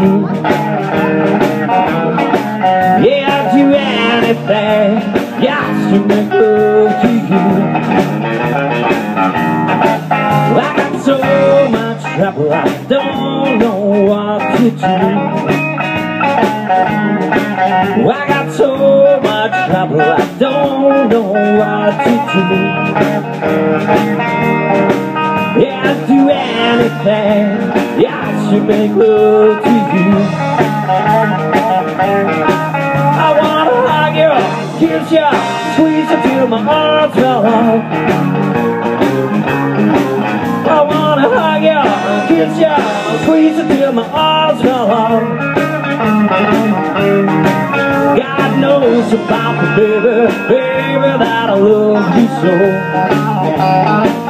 do. Yeah, I'd do anything just to make love to you. I got so much trouble, I don't know what to do. I got so much trouble, I don't know what to do. Yeah, I'd do anything. Yeah, to make love to you. I wanna hug you, kiss you, squeeze you till my arms fell off. I wanna hug you, kiss you, squeeze you till my arms fell off. God knows about the baby, baby that I love you so.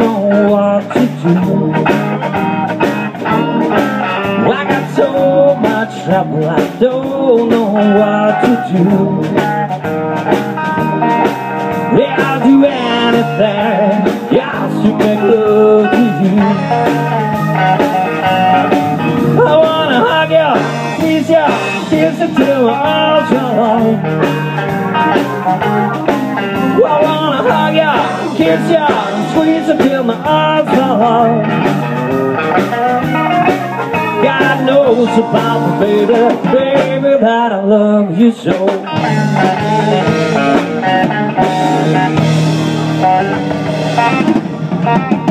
know what to do I got so much trouble I don't know what to do. Yeah, I'll do anything Just to make love to you. I wanna hug you, kiss you Kiss you till we're all alone squeeze ya, squeeze until my eyes fall. God knows about me, baby, baby, that I love you so. Thank